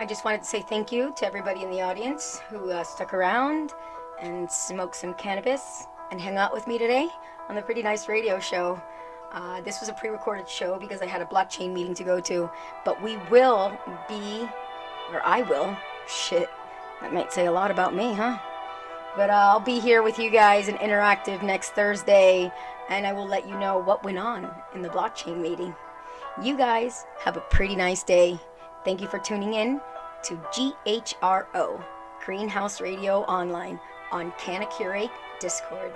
I just wanted to say thank you to everybody in the audience who uh, stuck around and smoked some cannabis and hung out with me today on the Pretty Nice Radio Show. Uh, this was a pre recorded show because I had a blockchain meeting to go to, but we will be, or I will, shit, that might say a lot about me, huh? But uh, I'll be here with you guys in Interactive next Thursday, and I will let you know what went on in the blockchain meeting. You guys have a pretty nice day. Thank you for tuning in to GHRO, Greenhouse Radio Online, on Kanakure Discord.